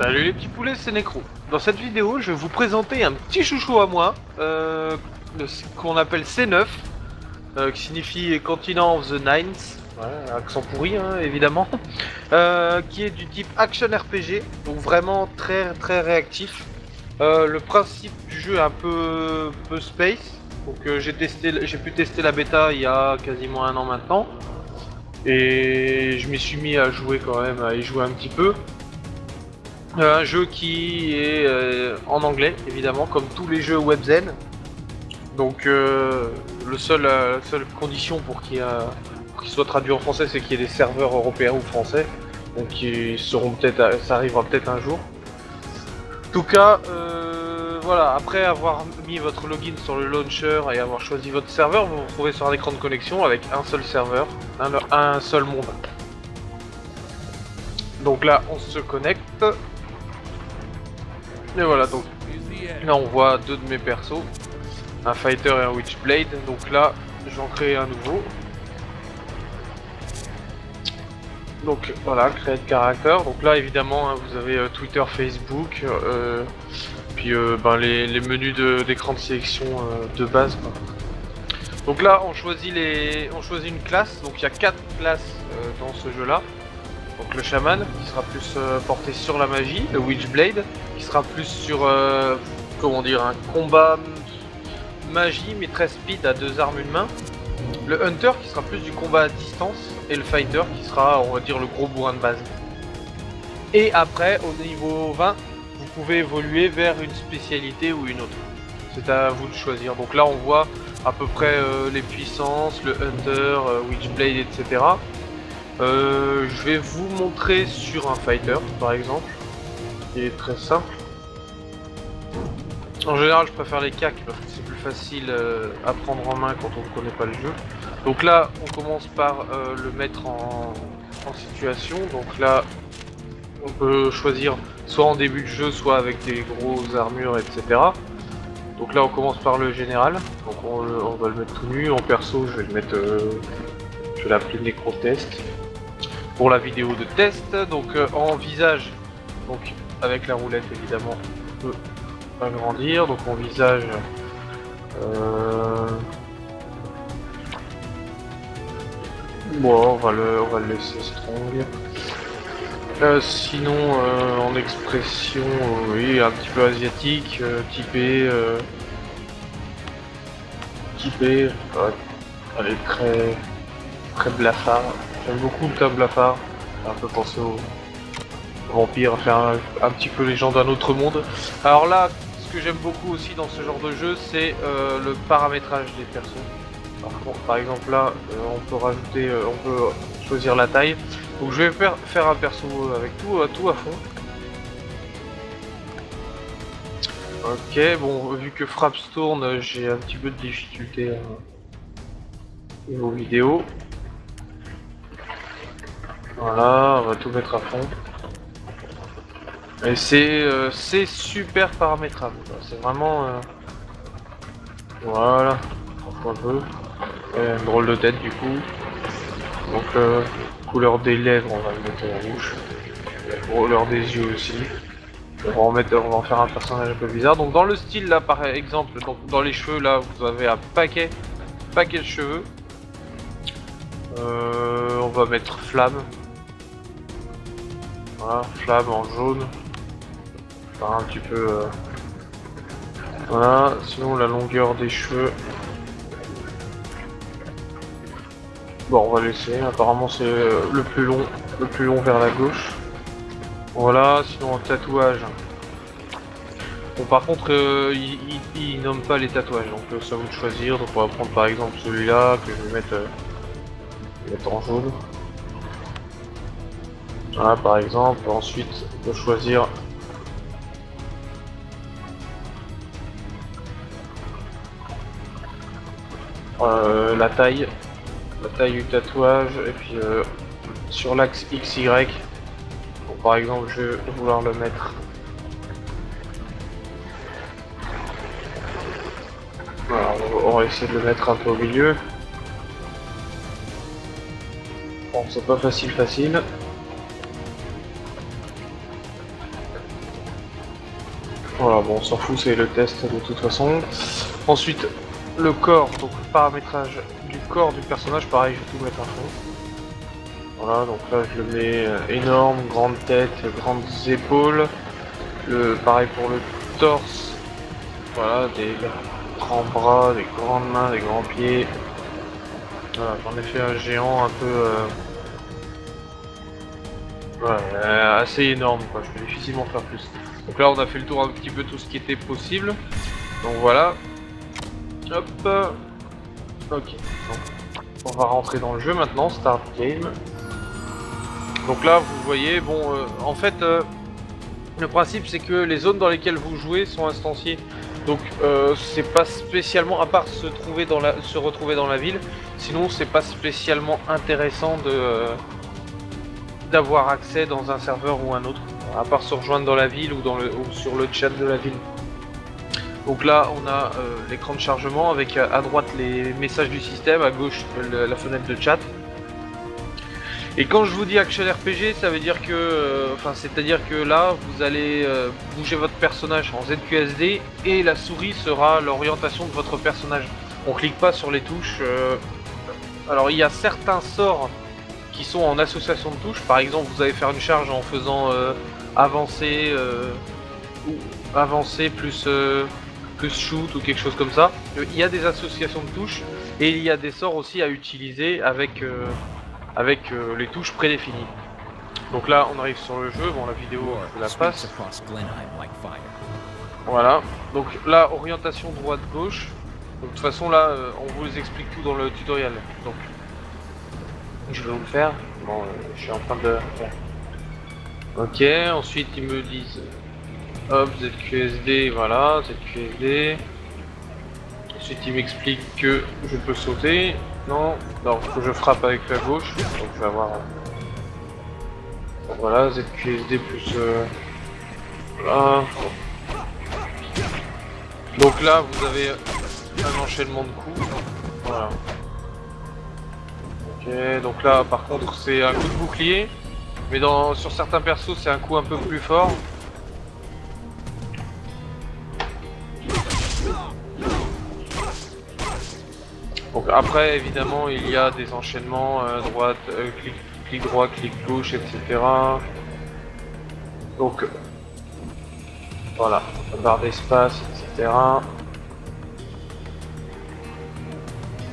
Salut les petits poulets, c'est Necro. Dans cette vidéo, je vais vous présenter un petit chouchou à moi, euh, qu'on appelle C9, euh, qui signifie Continent of the Nines, accent pourri hein, évidemment, euh, qui est du type action RPG, donc vraiment très très réactif. Le principe du jeu est un peu, peu space, donc j'ai j'ai pu tester la bêta il y a quasiment un an maintenant, et je m'y suis mis à jouer quand même, à y jouer un petit peu. Euh, un jeu qui est euh, en anglais, évidemment, comme tous les jeux Webzen. Donc, euh, le seul, la seule condition pour qu'il soit traduit en français, c'est qu'il y ait des serveurs européens ou français. Donc, ils seront peut-être, ça arrivera peut-être un jour. En tout cas, voilà. Après avoir mis votre login sur le launcher et avoir choisi votre serveur, vous vous retrouvez sur un écran de connexion avec un seul serveur, un seul monde. Donc là, on se connecte. Et voilà, donc là on voit deux de mes persos, un fighter et un witchblade. Donc là, je vais en créer un nouveau. Donc voilà, créer de caractère. Donc là évidemment, hein, vous avez euh, Twitter, Facebook, euh, puis euh, ben, les, menus d'écran de, sélection de base. Donc là, on choisit on choisit une classe. Donc il y a quatre classes dans ce jeu-là. Donc le chaman qui sera plus euh, porté sur la magie, le witchblade qui sera plus sur euh, un combat magie mais très speed à deux armes une main. Le hunter qui sera plus du combat à distance et le fighter qui sera on va dire le gros bourrin de base. Et après au niveau 20 vous pouvez évoluer vers une spécialité ou une autre. C'est à vous de choisir. Donc là on voit à peu près euh, les puissances, le hunter, witchblade etc. Euh, je vais vous montrer sur un fighter par exemple qui est très simple. En général, je préfère les cacs parce que c'est plus facile euh, à prendre en main quand on ne connaît pas le jeu. Donc là, on commence par euh, le mettre en, situation. Donc là, on peut choisir soit en début de jeu, soit avec des grosses armures, etc. Donc là, on commence par le général. Donc on, va le mettre tout nu. En perso, je vais le mettre. je vais l'appeler Necrotest. Pour la vidéo de test. Donc euh, en visage, donc avec la roulette évidemment, on peut agrandir. Donc en visage. Euh... Bon, on va le, on va le laisser strong. Euh, sinon, euh, en expression, oui, un petit peu asiatique, typé, typé, elle est très, très blafard. J'aime beaucoup le terme blafard. Un peu penser au vampire, faire un, petit peu les gens d'un autre monde. Alors là, ce que j'aime beaucoup aussi dans ce genre de jeu, c'est euh, le paramétrage des persos. Par exemple là, euh, on peut rajouter, euh, on peut choisir la taille. Donc je vais faire, faire un perso avec tout, à tout à fond. Ok, bon, vu que Fraps tourne, j'ai un petit peu de difficulté euh, niveau vidéo. Voilà, on va tout mettre à fond. Et c'est euh, super paramétrable. C'est vraiment... euh, Voilà, un peu. Et une drôle de tête du coup. Donc euh, couleur des lèvres, on va le mettre en rouge. Couleur des yeux aussi. On va, en mettre, on va en faire un personnage un peu bizarre. Donc dans le style là par exemple, dans les cheveux là vous avez un paquet, paquet de cheveux. On va mettre flamme. Voilà, flamme en jaune. Faire un petit peu. euh, Voilà, sinon la longueur des cheveux. Bon, on va laisser. Apparemment, c'est euh, le plus long, le plus long vers la gauche. Voilà. Sinon, tatouage. Bon, par contre, euh, il, nomme pas les tatouages, donc à vous de choisir. Donc, on va prendre par exemple celui-là que je vais mettre en jaune. Voilà, par exemple. Ensuite, on peut choisir. euh, la taille la taille du tatouage et puis euh, sur l'axe XY par exemple je vais vouloir le mettre on va essayer de le mettre un peu au milieu bon c'est pas facile facile Voilà, bon, on s'en fout, c'est le test de toute façon. Ensuite, le corps, donc le paramétrage du corps du personnage, pareil, je vais tout mettre à fond. Voilà, donc là je le mets euh, énorme, grande tête, grandes épaules. Le, pareil pour le torse. Voilà, des grands bras, des grandes mains, des grands pieds. Voilà, j'en ai fait un géant un peu... Euh, ouais, assez énorme quoi, je peux difficilement faire plus. Donc là on a fait le tour un petit peu tout ce qui était possible. Donc voilà. Hop. Ok. on va rentrer dans le jeu maintenant, start game. Donc là vous voyez, bon euh, en fait euh, le principe c'est que les zones dans lesquelles vous jouez sont instanciées. Donc euh, c'est pas spécialement, à part se, trouver dans la, se retrouver dans la ville, sinon c'est pas spécialement intéressant de d'avoir accès dans un serveur ou un autre, à part se rejoindre dans la ville ou, sur le chat de la ville. Donc là on a euh, l'écran de chargement avec à droite les messages du système, à gauche la fenêtre de chat. Et quand je vous dis action RPG, ça veut dire que, euh, enfin, c'est-à-dire que là, vous allez euh, bouger votre personnage en ZQSD et la souris sera l'orientation de votre personnage. On clique pas sur les touches. Euh, alors, il y a certains sorts qui sont en association de touches. Par exemple, vous allez faire une charge en faisant avancer ou avancer plus plus shoot ou quelque chose comme ça. Il y a des associations de touches et il y a des sorts aussi à utiliser avec avec euh, les touches prédéfinies. Donc là, on arrive sur le jeu. Bon, la vidéo, je la passe. Voilà. Donc là, orientation droite-gauche. de toute façon, là, euh, on vous explique tout dans le tutoriel. Donc, je vais vous le faire. Bon, euh, je suis en train de Ok, ensuite ils me disent hop ZQSD, voilà, ZQSD. Ensuite ils m'expliquent que je peux sauter. Non, non, faut que je frappe avec la gauche, donc je vais avoir... Voilà, ZQSD plus... Euh... Voilà. Donc là, vous avez un enchaînement de coups. Voilà. Ok, donc là, par contre, c'est un coup de bouclier. Mais sur certains persos, c'est un coup un peu plus fort. Donc après, évidemment, il y a des enchaînements, euh, droite, euh, clic, droit, clic gauche, etc. Donc, voilà, barre d'espace, etc.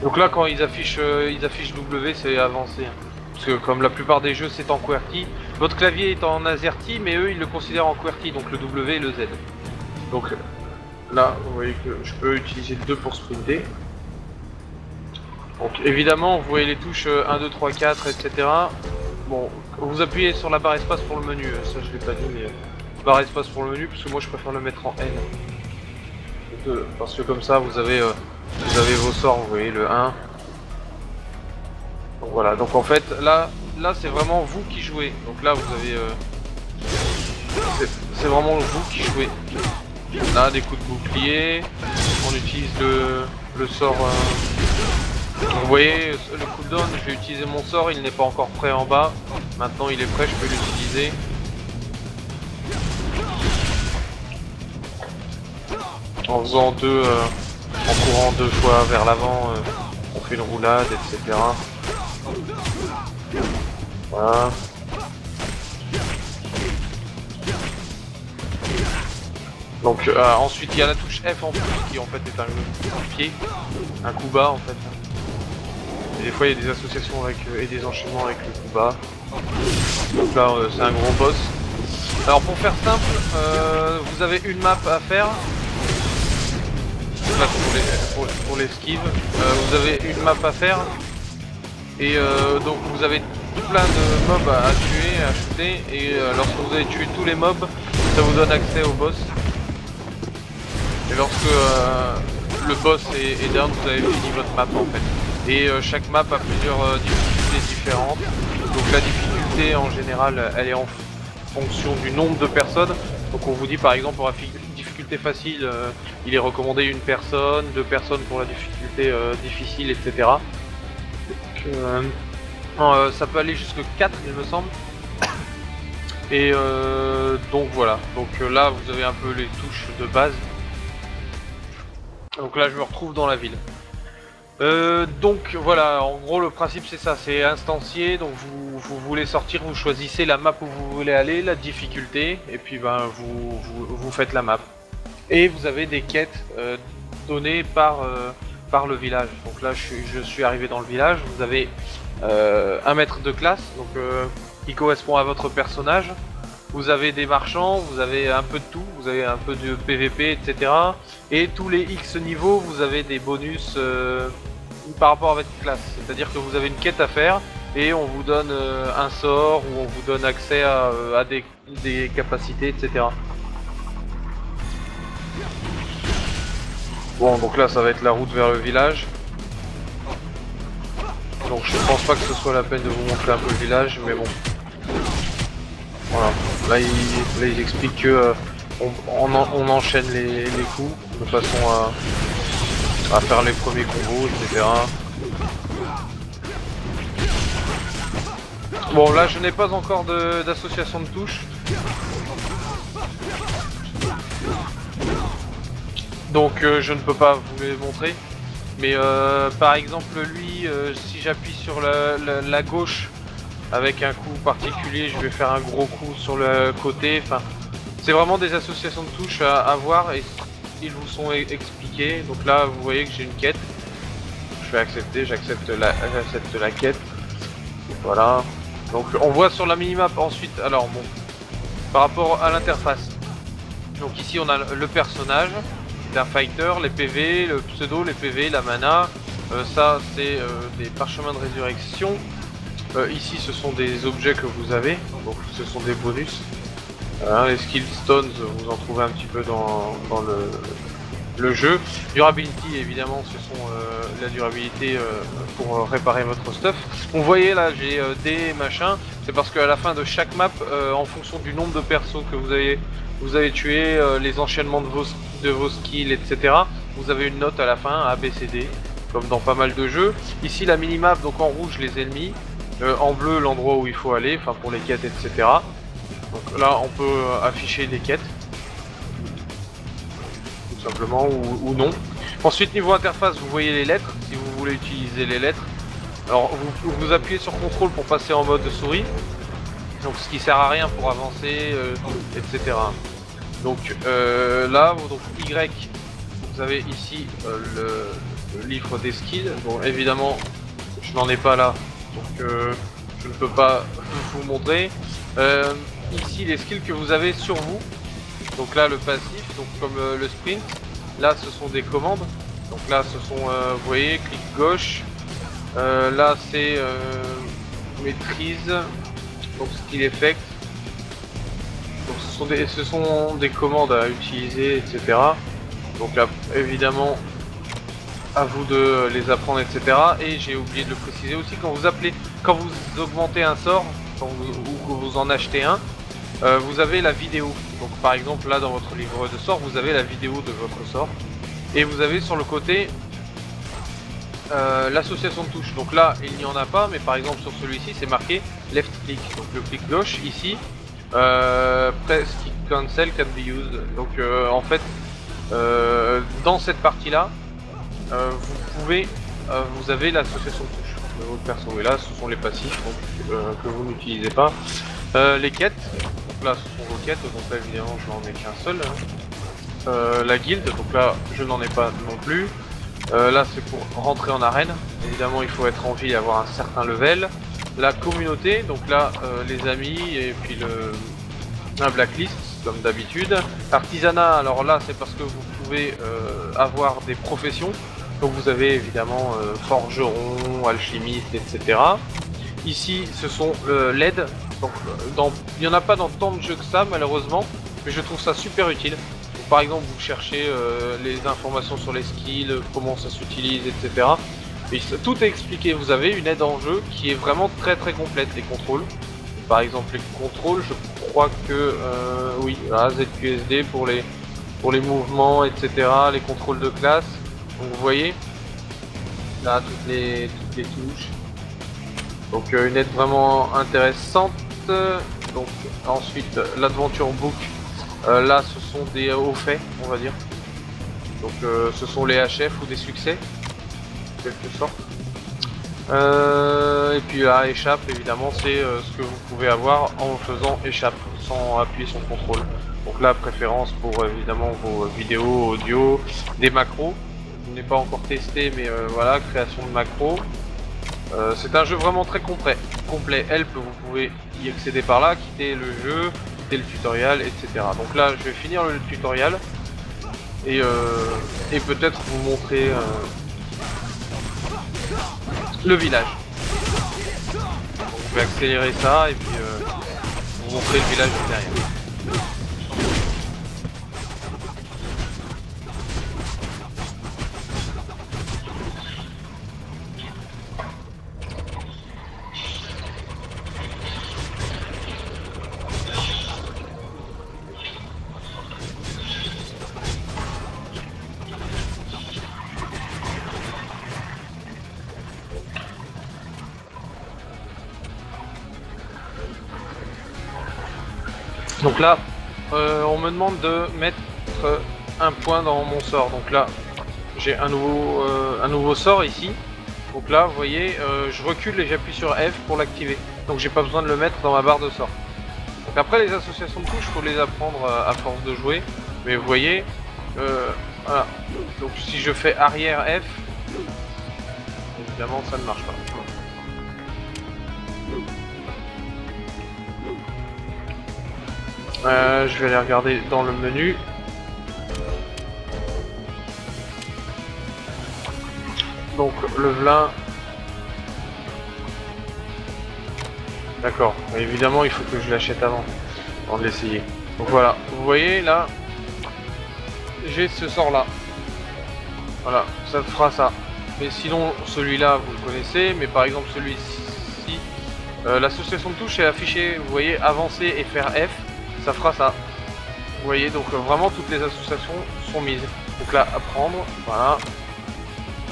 Donc là, quand ils affichent, euh, ils affichent W, c'est avancé. Hein. Parce que comme la plupart des jeux, c'est en QWERTY. Votre clavier est en AZERTY, mais eux, ils le considèrent en QWERTY, donc le W et le Z. Donc là, vous voyez que je peux utiliser deux pour sprinter. Donc évidemment, vous voyez les touches 1, 2, 3, 4, etc. Bon, vous appuyez sur la barre espace pour le menu, euh, ça je l'ai pas dit, mais euh, barre espace pour le menu, parce que moi je préfère le mettre en N. parce que comme ça, vous avez, euh, vous avez vos sorts, vous voyez le 1. Donc voilà, donc en fait, là, là c'est vraiment vous qui jouez. Donc là, vous avez... c'est vraiment vous qui jouez. Là, des coups de bouclier, on utilise le, le sort... Vous voyez, le cooldown, je vais utiliser mon sort, il n'est pas encore prêt en bas. Maintenant il est prêt, je peux l'utiliser. En faisant deux, euh, en courant deux fois vers l'avant, euh, on fait une roulade, etc. Voilà. Donc euh, ensuite il y a la touche F en plus qui en fait est un pied, un coup bas en fait des fois il y a des associations avec, euh, et des enchaînements avec le coup bas. Donc là c'est un gros boss. Alors pour faire simple, vous avez une map à faire. Pour l'esquive. vous avez une map à faire. Et donc vous avez plein de mobs à, tuer, à shooter. Et lorsque vous avez tué tous les mobs, ça vous donne accès au boss. Et lorsque le boss est, est down, vous avez fini votre map en fait. Et euh, chaque map a plusieurs euh, difficultés différentes. Donc la difficulté en général elle est en fonction du nombre de personnes. Donc on vous dit par exemple pour la difficulté facile euh, il est recommandé une personne, deux personnes pour la difficulté difficile etc. ça peut aller jusque 4 il me semble. Et euh, donc voilà, donc euh, là vous avez un peu les touches de base. Donc là je me retrouve dans la ville. Euh, donc voilà, en gros le principe c'est ça, c'est instancié, donc vous, vous, voulez sortir, vous choisissez la map où vous voulez aller, la difficulté, et puis ben vous, vous faites la map. Et vous avez des quêtes euh, données par, euh, par le village. Donc là je suis, je suis arrivé dans le village, vous avez euh, un maître de classe, donc euh, qui correspond à votre personnage. Vous avez des marchands, vous avez un peu de tout, vous avez un peu de PVP, etc. Et tous les X niveaux, vous avez des bonus euh, par rapport à votre classe. C'est-à-dire que vous avez une quête à faire et on vous donne euh, un sort ou on vous donne accès à, euh, à des, des capacités, etc. Bon, donc là, ça va être la route vers le village. Donc je pense pas que ce soit la peine de vous montrer un peu le village, mais bon. Voilà. Là, il, là, explique que euh, on, on en- on enchaîne les, coups de façon à, à faire les premiers combos, etc. Bon, là, je n'ai pas encore de- d'association de, touches. Donc, euh, je ne peux pas vous les montrer. Mais euh, par exemple, lui, euh, si j'appuie sur la, gauche avec un coup particulier, je vais faire un gros coup sur le côté. C'est vraiment des associations de touches à, à voir et ils vous sont e- expliqués. Donc là, vous voyez que j'ai une quête. Je vais accepter, j'accepte la, j'accepte la quête. Voilà. Donc on voit sur la minimap ensuite. Alors bon, par rapport à l'interface. Donc ici on a le personnage fighter, les PV, le pseudo, les PV, la mana. Euh, ça c'est euh, des parchemins de résurrection. Euh, ici ce sont des objets que vous avez, donc ce sont des bonus. Hein, les skill stones, vous en trouvez un petit peu dans, le, jeu. Durability évidemment, ce sont la durabilité pour réparer votre stuff. Vous voyez là, j'ai des machins. C'est parce qu'à la fin de chaque map, en fonction du nombre de persos que vous avez, vous avez tué, euh, les enchaînements de vos, skills, etc. Vous avez une note à la fin, A, B, C, D, comme dans pas mal de jeux. Ici la minimap, donc en rouge les ennemis, euh, en bleu l'endroit où il faut aller, enfin pour les quêtes, etc. Donc là on peut euh, afficher des quêtes tout simplement, ou, ou non. Ensuite, niveau interface, vous voyez les lettres, si vous voulez utiliser les lettres. Alors, vous, vous appuyez sur CTRL pour passer en mode souris, donc ce qui sert à rien pour avancer, euh, etc. Donc euh, là, donc Y, vous avez ici euh, le, livre des skills. Bon, évidemment, je n'en ai pas là, donc je ne peux pas vous montrer. Ici, les skills que vous avez sur vous. Donc là, le passif, donc comme le sprint. Là, ce sont des commandes. Donc là, ce sont, vous voyez, clic gauche. Là, c'est maîtrise. Donc skill effect. Donc ce sont, des, ce sont des commandes à utiliser, etc. Donc là, évidemment, à vous de les apprendre, etc. Et j'ai oublié de le préciser aussi, quand vous appelez, quand vous augmentez un sort, ou que vous en achetez un, euh, vous avez la vidéo. Donc par exemple là dans votre livre de sort, vous avez la vidéo de votre sort. Et vous avez sur le côté euh, l'association de touches. Donc là il n'y en a pas, mais par exemple sur celui-ci c'est marqué left click. Donc le clic gauche ici, euh, press cancel can be used. Donc euh, en fait euh, dans cette partie là, euh, vous pouvez, vous avez l'association de touches de votre perso. Et là ce sont les passifs donc, que vous n'utilisez pas. Les quêtes, donc là ce sont vos quêtes, donc là évidemment je n'en ai qu'un seul. hein. La guilde, donc là je n'en ai pas non plus. Euh, là c'est pour rentrer en arène, évidemment il faut être en vie et avoir un certain level. La communauté, donc là euh, les amis et puis le un blacklist comme d'habitude. Artisanat, alors là c'est parce que vous pouvez euh, avoir des professions. Donc vous avez évidemment forgeron, alchimiste, etc. Ici ce sont l'aide donc, il n'y en a pas dans tant de jeux que ça, malheureusement, mais je trouve ça super utile. Par exemple, vous cherchez euh, les informations sur les skills, comment ça s'utilise, etc. Tout est expliqué. Vous avez une aide en jeu qui est vraiment très très complète. Les contrôles, par exemple, les contrôles, je crois que euh, oui, ZQSD pour les pour les mouvements, etc. Les contrôles de classe. Donc, vous voyez là toutes les toutes les touches. Donc euh, une aide vraiment intéressante. donc ensuite l'Adventure Book. Euh, là, ce sont des hauts faits, on va dire. Donc euh, ce sont les HF ou des succès, en quelque sorte. Euh, et puis là, échappe, évidemment, c'est ce que vous pouvez avoir en faisant échappe, sans appuyer sur contrôle. Donc là, préférence pour évidemment vos vidéos, audio, des macros. Je n'ai pas encore testé, mais voilà, création de macros. c'est un jeu vraiment très complet. complet. Help, vous pouvez y accéder par là, quitter le jeu, le tutoriel, etc. Donc là, je vais finir le tutoriel et, euh, et peut-être vous montrer euh, le village. Donc, je vais accélérer ça et puis euh, vous montrer le village derrière. Donc là, euh, on me demande de mettre un point dans mon sort. Donc là, j'ai un nouveau, euh, un nouveau sort ici. Donc là, vous voyez, euh, je recule et j'appuie sur F pour l'activer. Donc j'ai pas besoin de le mettre dans ma barre de sort. Après, les associations de touches, faut les apprendre à force de jouer. Mais vous voyez. Donc si je fais arrière F, évidemment, ça ne marche pas. Euh, je vais aller regarder dans le menu. Donc le vlin. D'accord. Évidemment, il faut que je l'achète avant, avant de l'essayer. Donc voilà. Vous voyez là, j'ai ce sort là. Voilà, ça fera ça. Mais sinon, celui-là, vous le connaissez. Mais par exemple, celui-ci, euh, l'association de touches est affichée. Vous voyez, avancer et faire F ça fera ça. Vous voyez, donc euh, vraiment toutes les associations sont mises. Donc là, à prendre, voilà.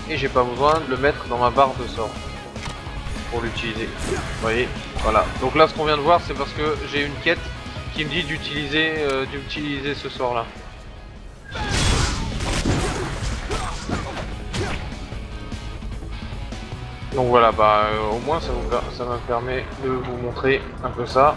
Et j'ai pas besoin de le mettre dans ma barre de sort pour l'utiliser. Vous voyez, voilà. Donc là, ce qu'on vient de voir, c'est parce que j'ai une quête qui me dit d'utiliser euh, d'utiliser ce sort là. Donc voilà, bah euh, au moins ça, ça me permet de vous montrer un peu ça.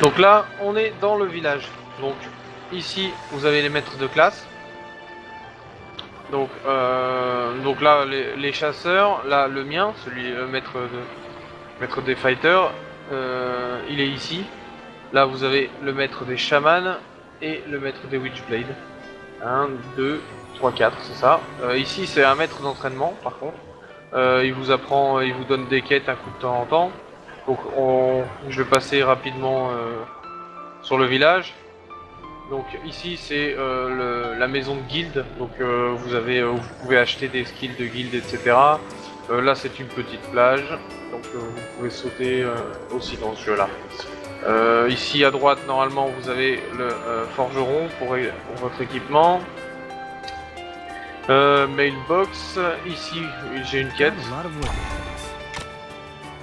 Donc là, on est dans le village. Donc ici, vous avez les maîtres de classe. Donc, euh, là, les, chasseurs, là, le mien, celui le maître, de, maître des fighters, euh, il est ici. Là, vous avez le maître des chamans et le maître des witchblade. 1, 2, 3, 4, c'est ça. Euh, ici, c'est un maître d'entraînement, par contre. il vous apprend, il vous donne des quêtes un coup de temps en temps. Donc je vais passer rapidement euh, sur le village. Donc ici c'est euh, la maison de guild, donc euh, vous pouvez acheter des skills de guild, etc. là c'est une petite plage, donc vous pouvez sauter aussi dans ce jeu-là. ici à droite normalement vous avez le forgeron pour, votre équipement. mailbox, ici j'ai une quête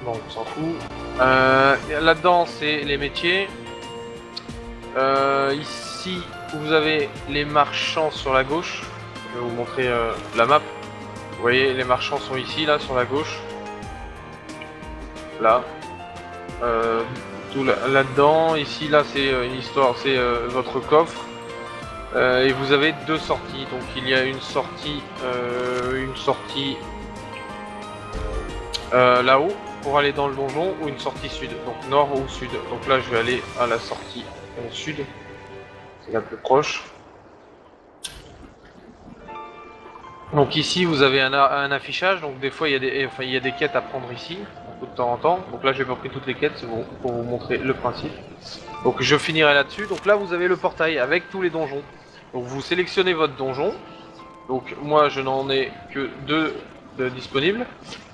on s'en fout. Euh, là-dedans, c'est les métiers. Euh, ici, vous avez les marchands sur la gauche. Je vais vous montrer euh, la map. Vous voyez, les marchands sont ici, là, sur la gauche. Là. tout là-dedans. ici, là, c'est une histoire, c'est votre coffre. et vous avez deux sorties. Donc, il y a une sortie, une sortie là-haut pour aller dans le donjon ou une sortie sud, donc nord ou sud. Donc là je vais aller à la sortie sud, c'est la plus proche. Donc ici vous avez un, affichage, donc des fois il y, a des, enfin, il y a des quêtes à prendre ici, de temps en temps. Donc là j'ai pas pris toutes les quêtes, c'est pour vous montrer le principe. Donc je finirai là-dessus. Donc là vous avez le portail avec tous les donjons. Donc vous sélectionnez votre donjon. Donc moi je n'en ai que deux de disponibles.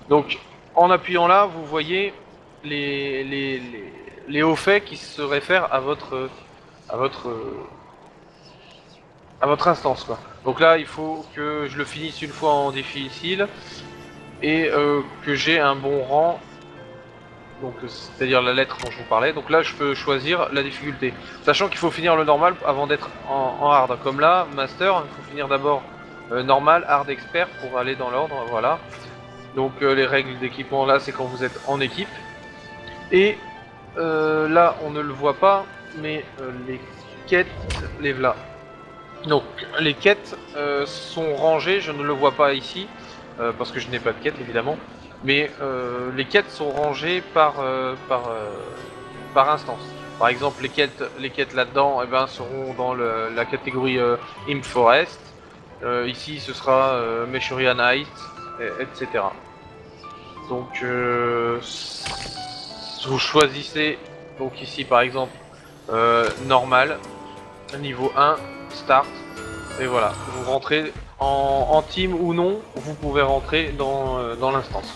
Donc en appuyant là, vous voyez les, les hauts faits qui se réfèrent à votre à votre à votre instance quoi. Donc là il faut que je le finisse une fois en difficile et euh, que j'ai un bon rang donc c'est-à-dire la lettre dont je vous parlais. Donc là je peux choisir la difficulté. Sachant qu'il faut finir le normal avant d'être en, hard. Comme là, master, il faut finir d'abord euh, normal, hard, expert pour aller dans l'ordre, voilà. Donc euh, les règles d'équipement là c'est quand vous êtes en équipe. Et là on ne le voit pas, mais les quêtes, les voilà. Donc les quêtes sont rangées, je ne le vois pas ici, parce que je n'ai pas de quête évidemment mais euh, les quêtes sont rangées par, euh, par, euh, par instance. Par exemple, les quêtes, les quêtes là-dedans eh ben, seront dans la catégorie Imp Forest. ici, ce sera Meshurian Heights, etc. Donc, vous choisissez, donc ici par exemple, normal, niveau 1, start, et voilà, vous rentrez en, team ou non, vous pouvez rentrer dans, dans l'instance.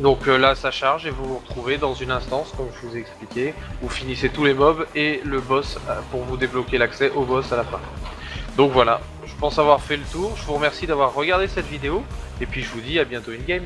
Donc euh, là ça charge et vous vous retrouvez dans une instance comme je vous ai expliqué. Vous finissez tous les mobs et le boss euh, pour vous débloquer l'accès au boss à la fin. Donc voilà, pense avoir fait le tour. Je vous remercie d'avoir regardé cette vidéo et puis je vous dis à bientôt in game.